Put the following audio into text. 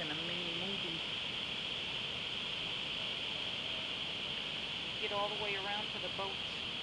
in a mini movie. Get all the way around to the boats.